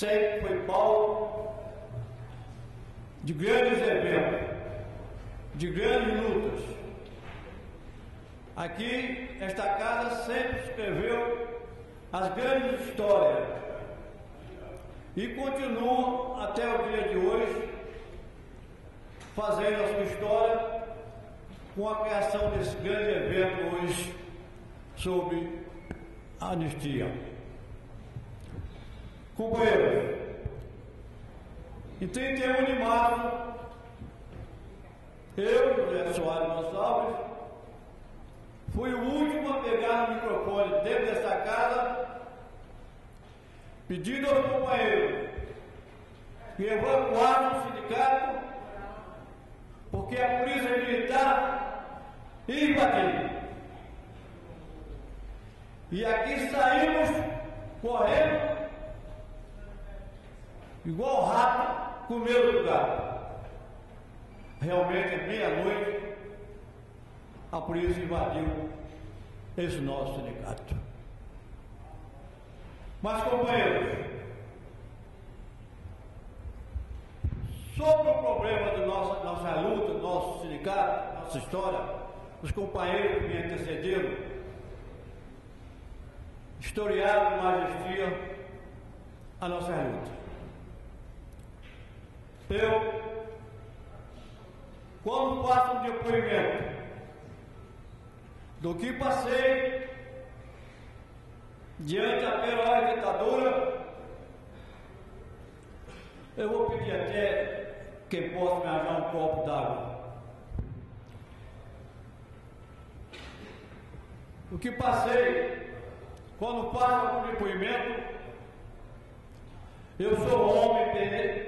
sempre foi palco de grandes eventos, de grandes lutas. Aqui, esta casa sempre escreveu as grandes histórias e continua até o dia de hoje fazendo a sua história com a criação desse grande evento hoje sobre a anistia. Companheiros, em 31 de março, eu, José Soares Gonçalves, fui o último a pegar o microfone dentro dessa casa, pedindo aos companheiros que evacuaram o sindicato, porque a polícia militar invadiu. E aqui saímos correndo, igual rato com medo do gato. Realmente, meia-noite, a polícia invadiu esse nosso sindicato. Mas, companheiros, sobre o problema da nossa, nossa luta, nosso sindicato, nossa história, os companheiros que me antecederam, historiaram com majestia a nossa luta. Eu, quando faço um depoimento? Do que passei diante da feroz ditadura, eu vou pedir até quem possa me arranjar um copo d'água. O que passei quando faço um depoimento, eu sou homem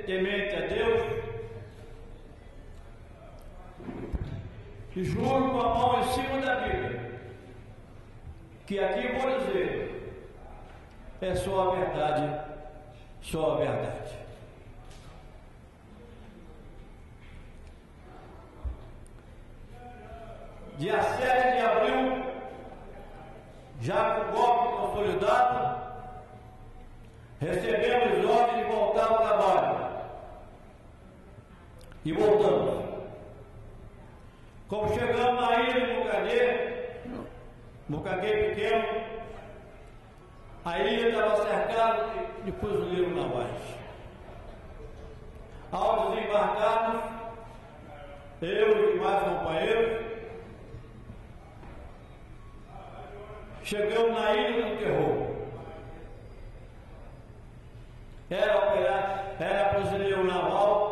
temente a Deus e juro com a mão em cima da Bíblia que aqui vou dizer é só a verdade, só a verdade. Dia 7 de abril, já com o golpe consolidado, recebemos ordem de voltar ao trabalho. E voltamos. Como chegamos na ilha de Mucaguê, Mucaguê pequeno, a ilha estava cercada de, de fuzileiros navais. Ao desembarcarmos, eu e mais companheiros, chegamos na ilha do terror. Era, era fuzileiro naval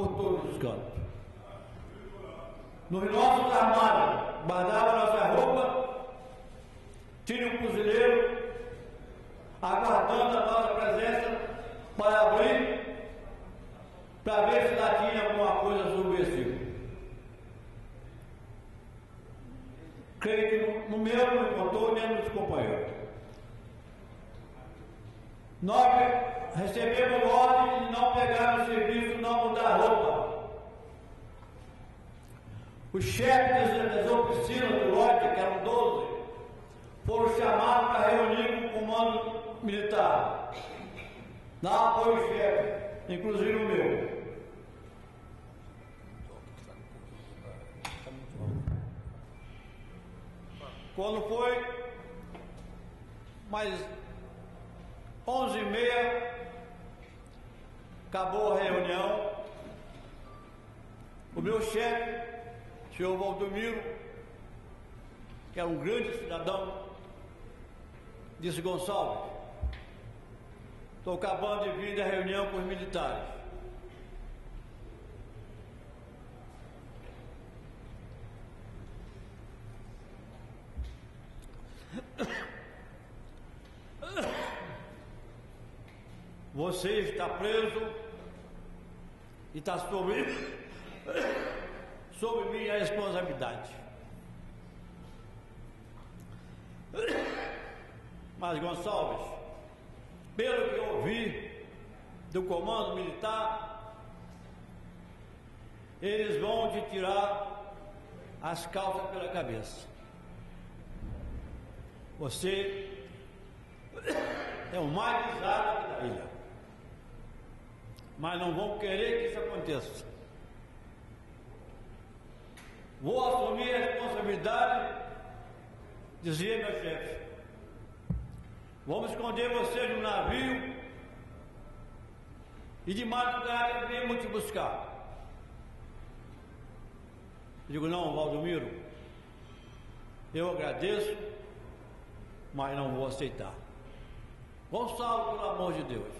por todos os cantos. Nos nossos armários, guardava nossa roupa, tinha um fuzileiro aguardando a nossa presença para abrir, para ver se lá tinha alguma coisa subversiva. Creio que no, não encontrou, nem nos companheiros. Nós recebemos ordem de não pegar o serviço, não mudar roupa. Os chefes das oficinas do lote, que eram 12, foram chamados para reunir com o comando militar. Dá apoio chefe, inclusive o meu. Quando foi, mas 11 e meia, acabou a reunião. O meu chefe, o senhor Valdomiro, que é um grande cidadão, disse Gonçalves, estou acabando de vir da reunião com os militares. Você está preso e está sob sob minha responsabilidade. Mas Gonçalves, pelo que eu ouvi do comando militar, eles vão te tirar as calças pela cabeça. Você é o mais pisado da ilha. Mas não vão querer que isso aconteça. Vou assumir a responsabilidade, dizia meu chefe. Vamos esconder você no navio e de madrugada viemos te buscar. Eu digo, não, Valdomiro, eu agradeço, mas não vou aceitar. Gonçalo, pelo amor de Deus,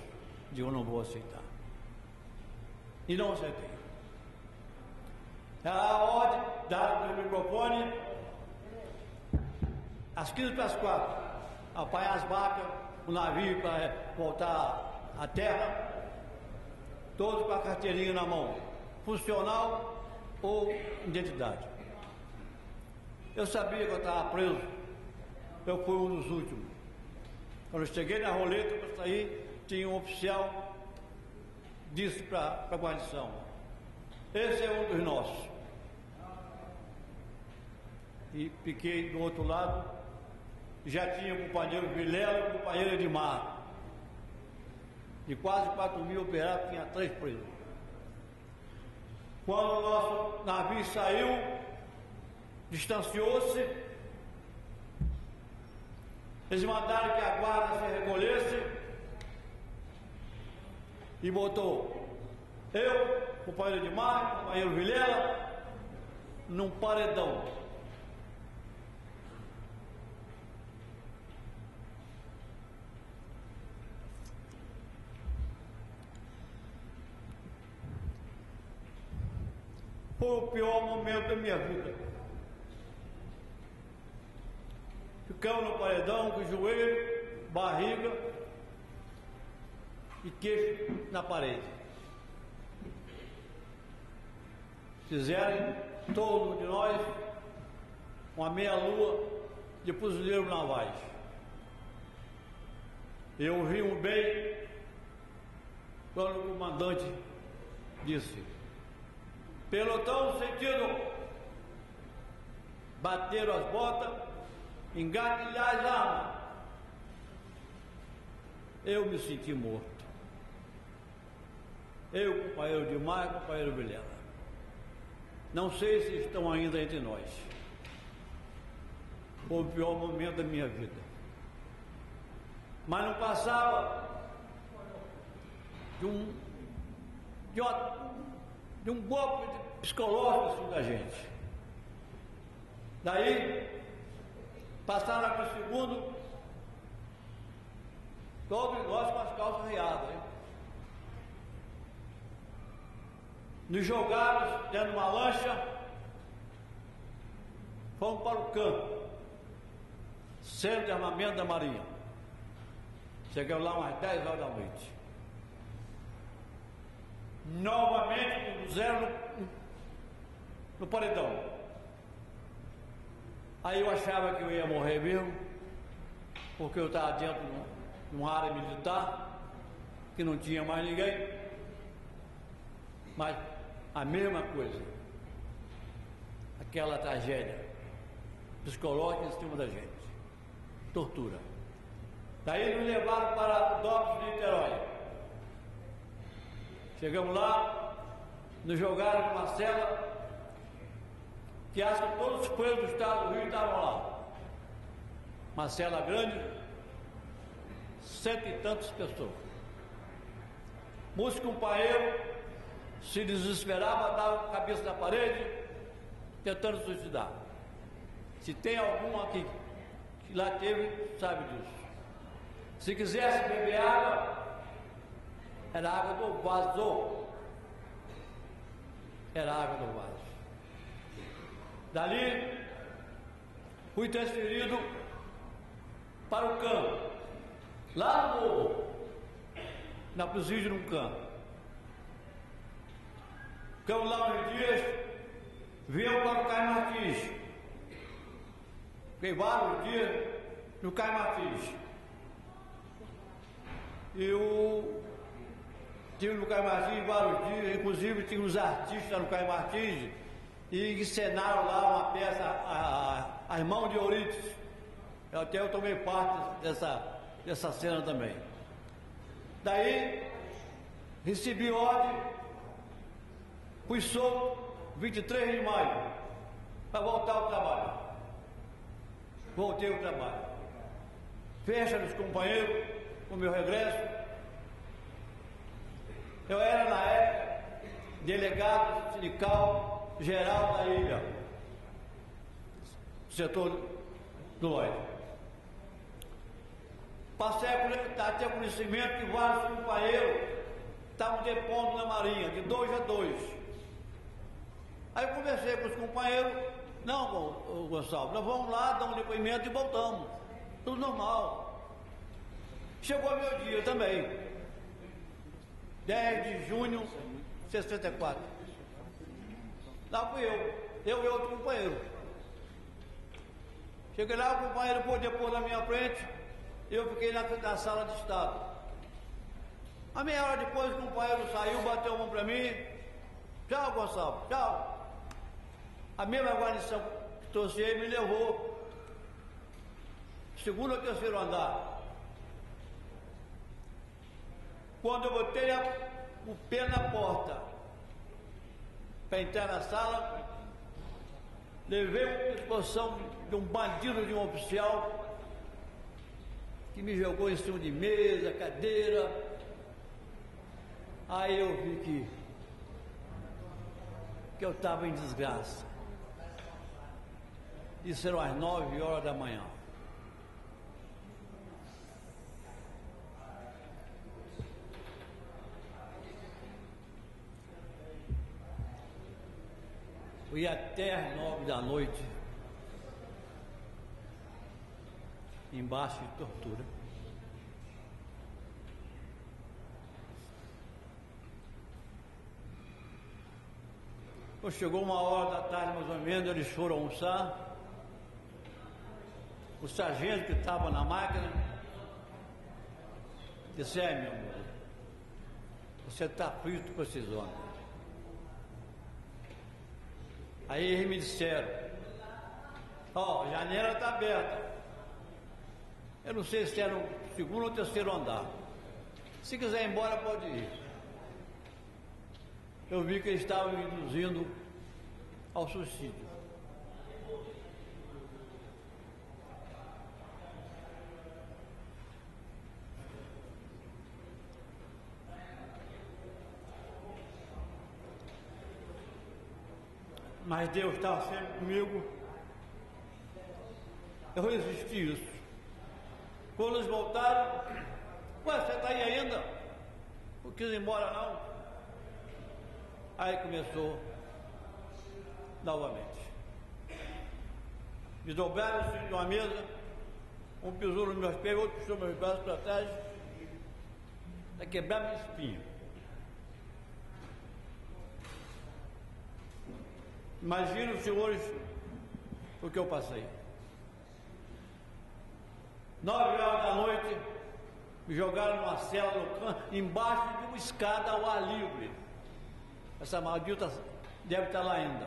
digo, não vou aceitar. E não aceitei. A ordem dada pelo microfone, às 15 para as 4, apanhar as barcas, o navio para voltar à terra, todos com a carteirinha na mão, funcional ou identidade. Eu sabia que eu estava preso, eu fui um dos últimos. Quando eu cheguei na roleta para sair, tinha um oficial, disse para a guarnição, esse é um dos nossos. E fiquei do outro lado, já tinha companheiro Vilela e companheiro Edmar. De quase 4 mil operários, tinha três presos. Quando o nosso navio saiu, distanciou-se, eles mandaram que a guarda se recolhesse e botou eu, companheiro de mar, companheiro Vilela, num paredão. Foi o pior momento da minha vida. Ficamos no paredão com o joelho, barriga e queixo na parede. Fizeram todo de nós uma meia-lua de fuzileiros navais. Eu vi um bem quando o comandante disse Pelotão sentido. Bateram as botas, engatilhar as armas. Eu me senti morto. Eu, companheiro de mar, companheiro Vilela. Não sei se estão ainda entre nós. Foi o pior momento da minha vida. Mas não passava de um de uma de um golpe psicológico assim da gente. Daí, passaram para o segundo, todos nós com as calças riadas. Nos jogaram dentro de uma lancha, fomos para o campo, centro de armamento da Marinha. Chegamos lá umas 10 horas da noite novamente zero no, no paredão. Aí eu achava que eu ia morrer mesmo, porque eu estava dentro de uma área militar, que não tinha mais ninguém. Mas a mesma coisa, aquela tragédia psicológica em cima da gente, tortura. Daí nos levaram para Dopes de Niterói. Chegamos lá, nos jogaram numa cela, que acho que todos os coelhos do estado do Rio estavam lá. Uma cela grande, cento e tantas pessoas. Muitos companheiros se desesperavam, davam a cabeça na parede, tentando suicidar. Se tem algum aqui que lá teve, sabe disso. Se quisesse beber água, era água do vaso. Era água do vaso. Dali, fui transferido para o campo. Lá no morro, na presídio no campo. Ficamos lá uns dias, viemos para o Caio Martins. Fiquei vários dias no Caio Martins. E o Tive no Caio Martins vários dias, inclusive tinha uns artistas no Caio Martins e encenaram lá uma peça, a, a, Irmão de Eurites. Eu, até eu tomei parte dessa, dessa cena também. Daí, Recebi ordem, fui solto 23 de maio para voltar ao trabalho. Voltei ao trabalho. Fecha dos companheiros o meu regresso. Eu era na época delegado sindical geral da ilha, setor do Lloyd. Passei a ter conhecimento que vários companheiros estavam depondo na Marinha, de dois a dois. Aí eu conversei com os companheiros, não, Gonçalo, nós vamos lá, dar um depoimento e voltamos. Tudo normal. Chegou meu dia também. 10 de junho de 64. Lá fui eu, eu e outro companheiro. Cheguei lá, o companheiro pôde depor na minha frente, eu fiquei na da sala de estado. A meia hora depois o companheiro saiu, bateu a mão para mim. Tchau, Gonçalo, tchau. A mesma guarnição que ele me levou. Segundo ou terceiro andar. Quando eu botei a, o pé na porta para entrar na sala, levei uma exposição de um bandido de um oficial que me jogou em cima de mesa, cadeira, Aí eu vi que, que eu estava em desgraça. Isso eram as nove horas da manhã. Fui até as nove da noite, embaixo de tortura. Quando chegou uma hora da tarde, mais ou menos, eles foram almoçar. O sargento que estava na máquina disse, é meu amor, você está frito com esses homens. Aí eles me disseram, ó, oh, janela está aberta. Eu não sei se era o segundo ou terceiro andar. Se quiser ir embora, pode ir eu vi que ele estava me induzindo ao suicídio. Mas Deus estava sempre comigo. Eu resisti isso. Quando eles voltaram, ué, você está aí ainda? Não quis ir embora não? Aí começou novamente. Me dobraram assim de uma mesa, um pisou nos meus pés, outro puxou meus braços para trás, para quebrar minha espinha. Imagina os senhores o que eu passei. Nove horas da noite, me jogaram numa cela no canto, embaixo de uma escada ao ar livre. Essa maldita deve estar lá ainda.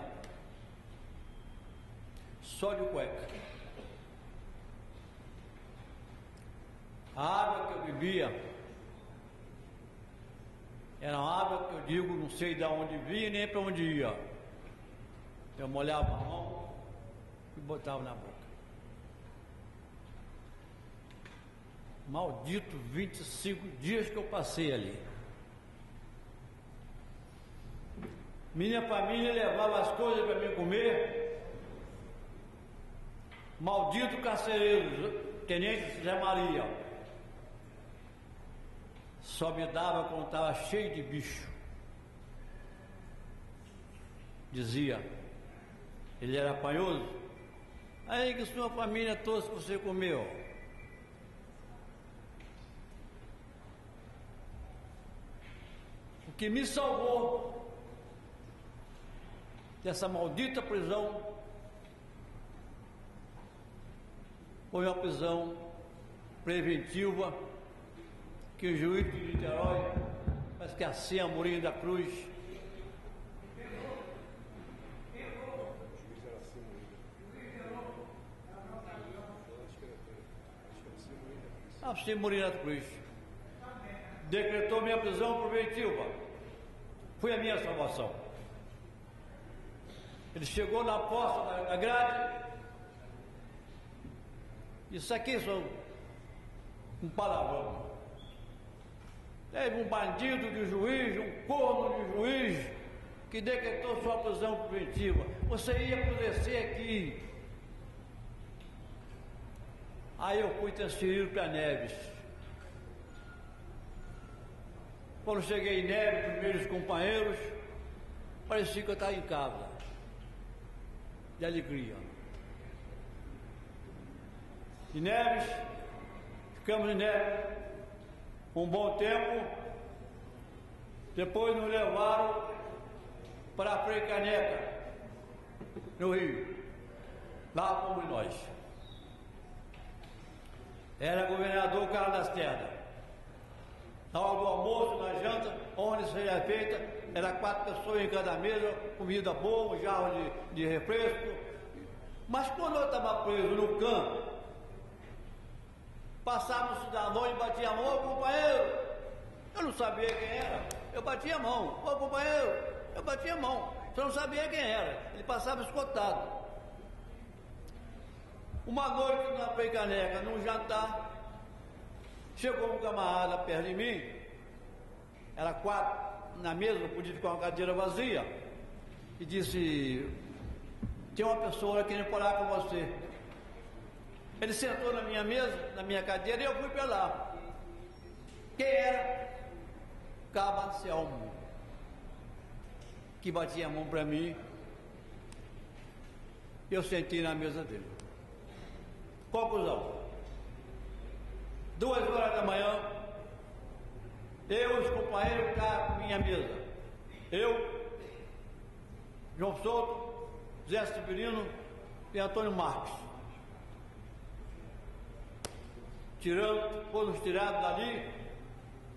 Só de cueca. A água que eu bebia era uma água que eu digo, não sei de onde vinha nem para onde ia. Eu molhava a mão e botava na boca. Maldito 25 dias que eu passei ali. Minha família levava as coisas para mim comer. Maldito carcereiro, tenente Zé Maria. Só me dava quando estava cheio de bicho. Dizia, ele era apanhoso. Aí que sua família toda você comeu. O que me salvou dessa maldita prisão foi uma prisão preventiva que o juiz de Niterói, mas que assim a Mourinho da Cruz, Mourinho da Cruz. decretou minha prisão preventiva. Foi a minha salvação. Ele chegou na porta da grade. Isso aqui são um palavrão. Teve um bandido de juiz, um corno de juiz, que decretou sua prisão preventiva. Você ia apodrecer aqui. Aí eu fui transferido para Neves. Quando cheguei em Neves, primeiros companheiros, parecia que eu estava em casa. De alegria. Em Neves, ficamos em Neves um bom tempo. Depois nos levaram para a Frei Caneca, no Rio. Lá fomos nós. Era governador Carlos das Terras. Na hora do almoço, na janta, onde seria feita, era quatro pessoas em cada mesa, comida boa, um jarro de, de refresco. Mas quando eu estava preso no campo, passava um cidadão e batia a mão, companheiro. Eu não sabia quem era. Eu batia a mão, ô companheiro, eu batia a mão. Você não sabia quem era. Ele passava escotado. Uma noite na Peicaneca, num jantar, chegou um camarada perto de mim, era quatro na mesa, podia ficar uma cadeira vazia, e disse: Tem uma pessoa querendo falar com você. Ele sentou na minha mesa, na minha cadeira, e eu fui para lá. Quem era? Cabo Anselmo, que batia a mão para mim. Eu sentei na mesa dele. Conclusão. Duas horas da manhã, eu e os companheiros cá minha mesa. Eu, João Souto, Zé Severino e Antônio Marques. Tirando, foram tirados dali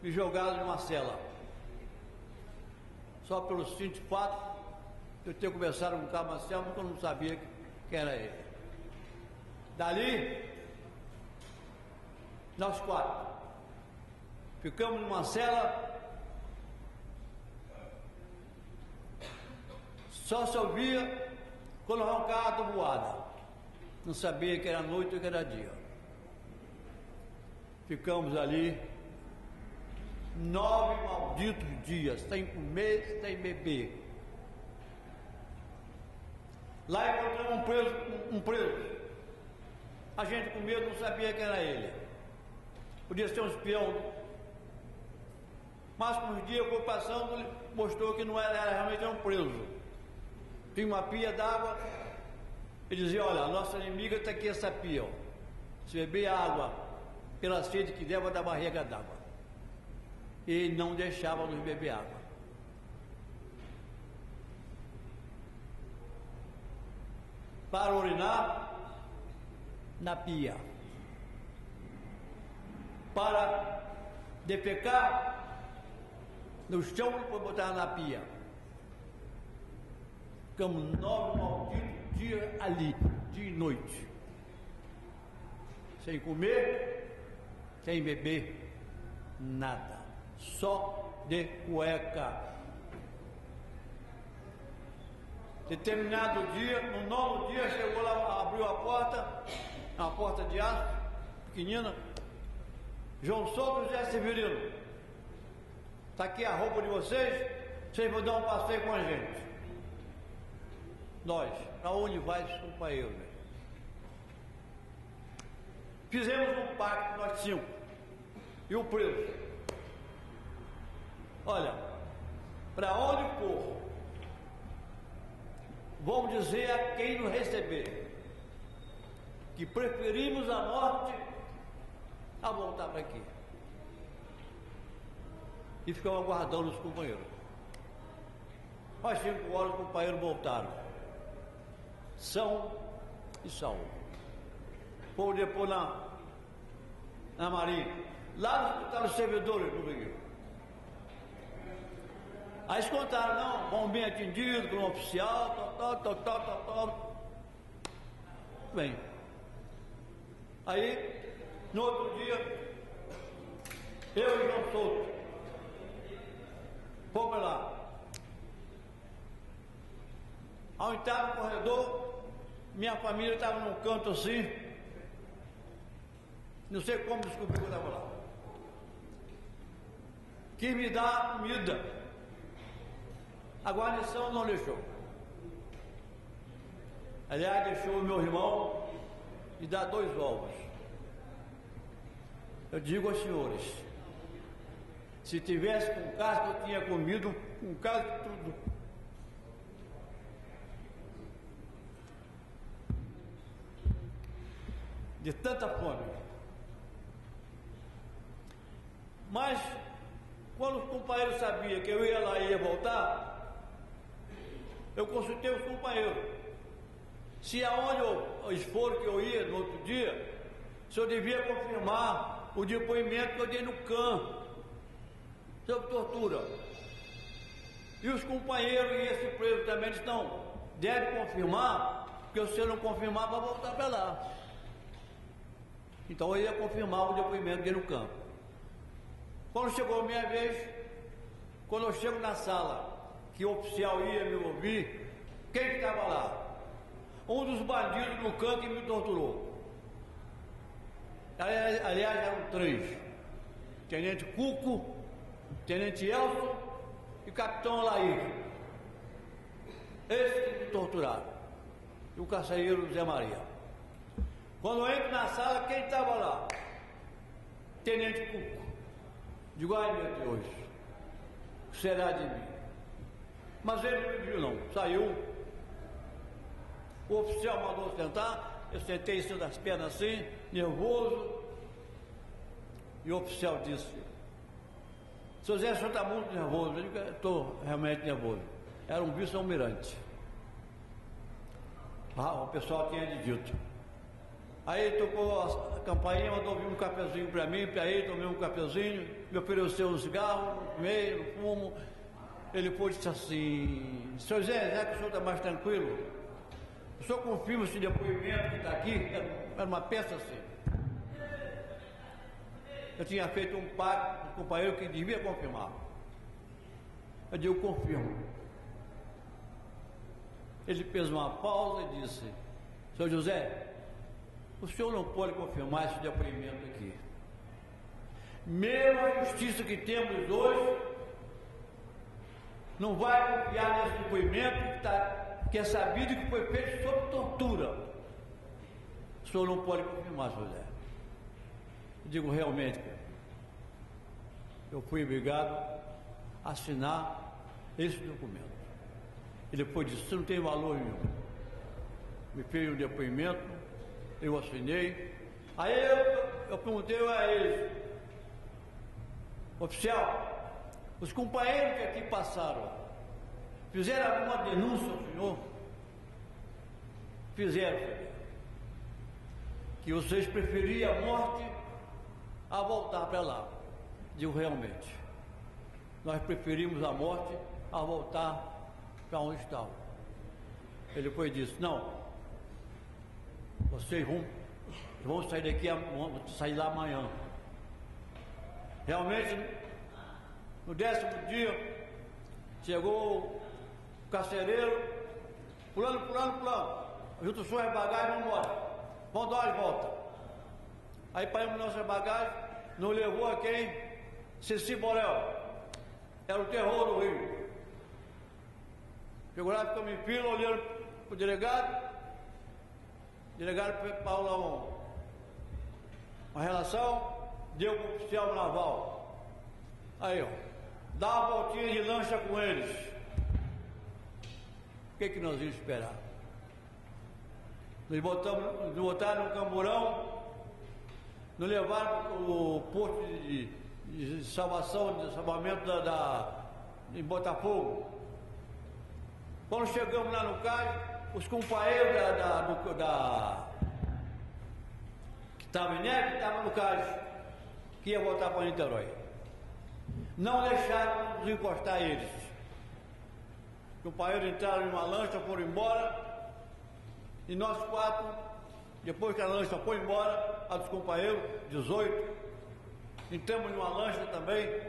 e jogados numa cela. Só pelo simples fato de eu ter conversado com o Cabo Marcelo, porque eu não sabia quem era ele. Dali, nós quatro, ficamos numa cela, só se ouvia quando arrancava a toboada. Não sabia que era noite ou que era dia. Ficamos ali nove malditos dias, sem comer, sem beber. Lá encontramos um preso, um preso a gente com medo não sabia que era ele. Podia ser um espião. Mas com os dias passando, ele mostrou que não era, era realmente um preso. Tinha uma pia d'água e dizia, olha, a nossa inimiga está aqui essa pia. Ó. Se beber água pela sede que der, vai dar barriga d'água. E não deixava nos beber água. Para urinar, na pia. Para defecar no chão para botar na pia. Ficamos nove malditos dias ali, dia e noite. Sem comer, sem beber, nada. Só de cueca. Determinado dia, no nono dia, chegou lá, abriu a porta, uma porta de aço, pequenina. João Souto José Severino. Está aqui a roupa de vocês, vocês vão dar um passeio com a gente. Nós, para onde vai esse companheiro? Né? Fizemos um pacto, nós cinco. E o preso. Olha, para onde for, vamos dizer a quem nos receber que preferimos a morte a voltar para aqui. E ficamos aguardando os companheiros. Às cinco horas os companheiros voltaram. São e salvo. Foram depois na, na Marinha. Lá hospital dos servidores do Rio. Aí eles contaram, não, vão bem atendido por um oficial, tal, tal, tal, tal, tal. Bem, Aí, no outro dia, eu e João Souto, Fomos lá. Ao entrar no corredor, minha família estava num canto assim. Não sei como descobri que eu estava lá. Quis me dar comida. A guarnição não deixou. Aliás, deixou o meu irmão me dar dois ovos. Eu digo aos senhores, se tivesse com casco, eu tinha comido com casco tudo. De tanta fome. Mas, quando o companheiro sabia que eu ia lá e ia voltar, eu consultei os companheiros. Se aonde eu expor que eu ia no outro dia, se eu devia confirmar o depoimento que eu dei no CAM sobre tortura. E os companheiros e esse preso também estão, deve confirmar, porque se eu não confirmar, vai voltar para lá. Então eu ia confirmar o depoimento dele no campo. Quando chegou a minha vez, quando eu chego na sala, que o oficial ia me ouvir, quem estava lá? Um dos bandidos no canto que me torturou. Aliás, eram três. Tenente Cuco, Tenente Elson e Capitão Alair. Esse que me torturaram. E o carcereiro Zé Maria. Quando eu entro na sala, quem estava lá? Tenente Cuco. Digo, ai meu Deus, o que será de mim? Mas ele não me viu não, saiu. O oficial mandou sentar, eu sentei em cima das pernas assim, nervoso. E o oficial disse, seu Zé, o senhor está muito nervoso. Eu digo, estou realmente nervoso. Era um vice-almirante. Ah, o pessoal tinha dito. Aí tocou a campainha, mandou vir um cafezinho para mim, para ele, tomei um cafezinho, me ofereceu um cigarro, meio, fumo. Ele foi disse assim, seu Zé, já que o senhor está mais tranquilo, o senhor confirma esse depoimento que está aqui? Era uma peça assim. Eu tinha feito um pacto com o companheiro que devia confirmar. Eu digo, confirmo. Ele fez uma pausa e disse, Senhor José, o senhor não pode confirmar esse depoimento aqui. Mesmo a justiça que temos hoje, não vai confiar nesse depoimento que, tá, que é sabido que foi feito sob tortura. O senhor não pode confirmar, José. Eu digo, realmente, eu fui obrigado a assinar esse documento. Ele foi disse, isso não tem valor nenhum. Me fez um depoimento, eu assinei. Aí eu, eu perguntei a eles, oficial, os companheiros que aqui passaram, fizeram alguma denúncia ao senhor? Fizeram, que vocês preferiam a morte a voltar para lá. Digo realmente, nós preferimos a morte a voltar para onde estava. Ele foi disse, não, vocês vão, vão sair daqui, vão sair lá amanhã. Realmente, no décimo dia, chegou carcereiro, pulando, pulando, pulando. Junto suas bagagens, vamos embora. Vamos dar uma volta. Aí paramos nossas bagagens, nos levou a quem? Ceci Borel. Era o terror do Rio. Chegou lá, ficamos em fila, olhando para o delegado. O delegado para uma, uma relação, deu para o oficial naval. Aí, ó, dá uma voltinha de lancha com eles. O que, que nós íamos esperar? Nos, botamos, nos botaram no camburão, nos levaram o porto de, de, salvação, de salvamento da, da, em Botafogo. Quando chegamos lá no cais, os companheiros da, da, do, da que estavam em neve, estavam no cais, que ia voltar para Niterói. Não deixaram nos encostar eles. Os companheiros entraram em uma lancha, foram embora, e nós quatro, depois que a lancha foi embora, a dos companheiros, 18, entramos em uma lancha também.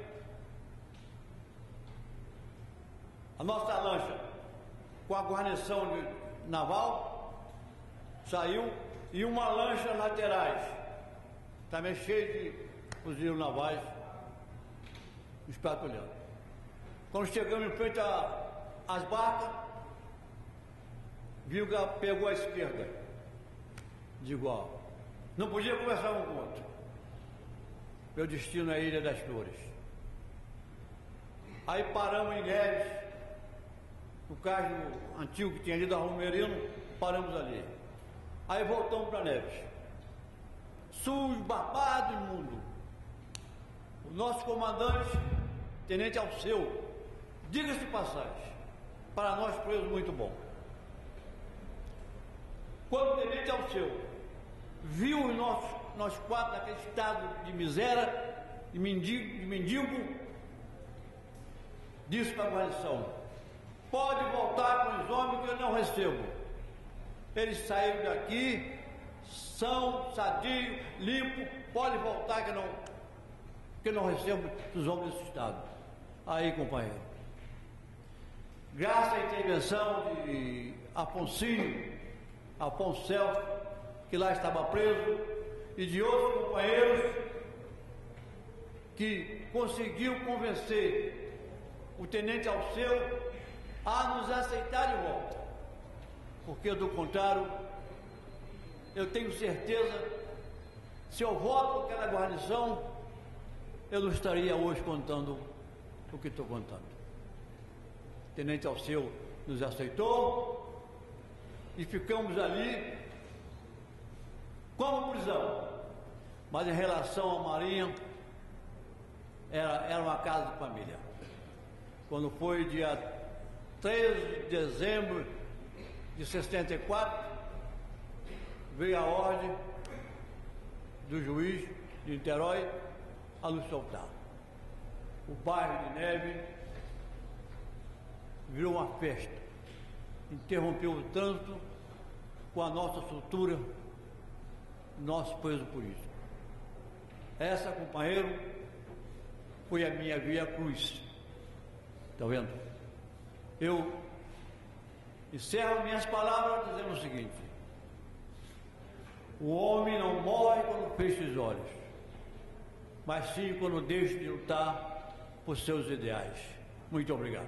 A nossa lancha, com a guarnição naval, saiu e uma lancha laterais, também cheia de fuzileiros navais, espatulhando. Quando chegamos em frente às barcas, ela pegou a esquerda. Digo, ó, não podia conversar um com o outro. Meu destino é a Ilha das Flores. Aí paramos em Neves, no carro antigo que tinha ali da Romerino, paramos ali. Aí voltamos para Neves. Sujo, barbado, imundo. O nosso comandante, Tenente Alceu, diga-se de passagem, para nós presos muito bom. Quando o Tenente Alceu viu nós, nós quatro naquele estado de miséria, de mendigo, de mendigo disse para a guarnição, pode voltar com os homens que eu não recebo. Eles saíram daqui, são, sadio, limpo, pode voltar que não, que não recebo dos homens desse estado. Aí, companheiro, graças à intervenção de Afonso, Afonso Celso, que lá estava preso, e de outros companheiros que conseguiu convencer o tenente Alceu a nos aceitar de volta. Porque do contrário, eu tenho certeza, se eu voto aquela guarnição, eu não estaria hoje contando o que estou contando. Tenente Alceu nos aceitou e ficamos ali como prisão. Mas em relação à Marinha, era, era uma casa de família. Quando foi dia 13 de dezembro de 64, veio a ordem do juiz de Niterói a nos soltar. O bairro de Neve virou uma festa. Interrompeu o trânsito com a nossa estrutura nosso preso político. Essa, companheiro, foi a minha via cruz. Está vendo? Eu encerro minhas palavras dizendo o seguinte: o homem não morre quando fecha os olhos, mas sim quando deixa de lutar por seus ideais. Muito obrigado.